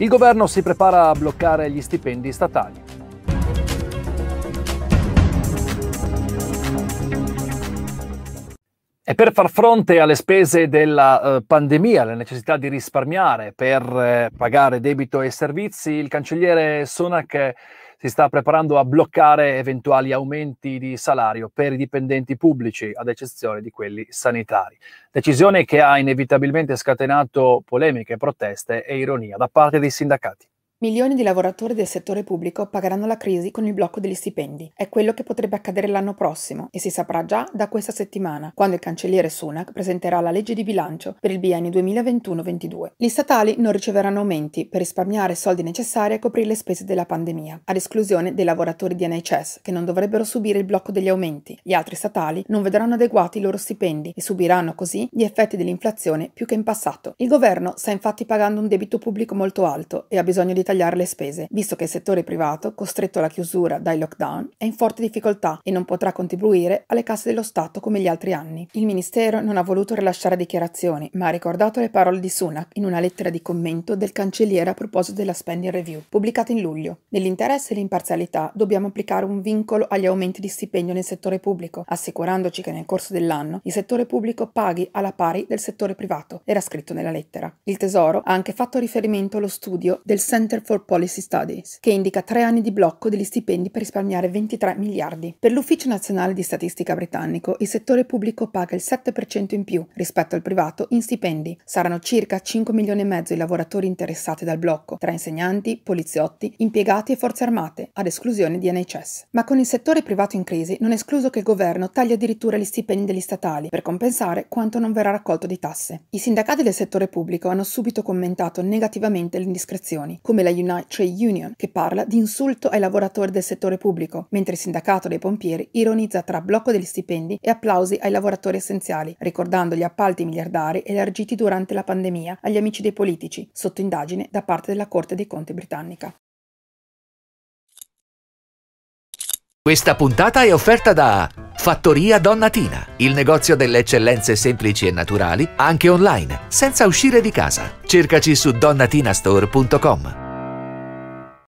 Il governo si prepara a bloccare gli stipendi statali. E per far fronte alle spese della uh, pandemia, alle necessità di risparmiare per uh, pagare debito e servizi, il cancelliere Sunak si sta preparando a bloccare eventuali aumenti di salario per i dipendenti pubblici, ad eccezione di quelli sanitari. Decisione che ha inevitabilmente scatenato polemiche, proteste e ironia da parte dei sindacati. Milioni di lavoratori del settore pubblico pagheranno la crisi con il blocco degli stipendi. È quello che potrebbe accadere l'anno prossimo e si saprà già da questa settimana, quando il cancelliere Sunak presenterà la legge di bilancio per il biennio 2021-22. Gli statali non riceveranno aumenti per risparmiare soldi necessari a coprire le spese della pandemia, ad esclusione dei lavoratori di NHS che non dovrebbero subire il blocco degli aumenti. Gli altri statali non vedranno adeguati i loro stipendi e subiranno così gli effetti dell'inflazione più che in passato. Il governo sta infatti pagando un debito pubblico molto alto e ha bisogno di tagliare le spese, visto che il settore privato, costretto alla chiusura dai lockdown, è in forte difficoltà e non potrà contribuire alle casse dello Stato come gli altri anni. Il Ministero non ha voluto rilasciare dichiarazioni, ma ha ricordato le parole di Sunak in una lettera di commento del cancelliere a proposito della spending review, pubblicata in luglio. Nell'interesse e l'imparzialità dobbiamo applicare un vincolo agli aumenti di stipendio nel settore pubblico, assicurandoci che nel corso dell'anno il settore pubblico paghi alla pari del settore privato, era scritto nella lettera. Il Tesoro ha anche fatto riferimento allo studio del Center Center for Policy Studies, che indica tre anni di blocco degli stipendi per risparmiare 23 miliardi. Per l'Ufficio Nazionale di Statistica britannico, il settore pubblico paga il 7% in più rispetto al privato in stipendi. Saranno circa 5 milioni e mezzo i lavoratori interessati dal blocco, tra insegnanti, poliziotti, impiegati e forze armate, ad esclusione di NHS. Ma con il settore privato in crisi non è escluso che il governo tagli addirittura gli stipendi degli statali per compensare quanto non verrà raccolto di tasse. I sindacati del settore pubblico hanno subito commentato negativamente le indiscrezioni, come la la United Trade Union, che parla di insulto ai lavoratori del settore pubblico, mentre il sindacato dei pompieri ironizza tra blocco degli stipendi e applausi ai lavoratori essenziali, ricordando gli appalti miliardari elargiti durante la pandemia agli amici dei politici, sotto indagine da parte della Corte dei Conti britannica. Questa puntata è offerta da Fattoria Donnatina, il negozio delle eccellenze semplici e naturali, anche online, senza uscire di casa. Cercaci su donnatinastore.com.